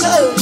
go.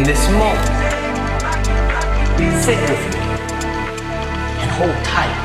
In this moment. Sit with me. And hold tight.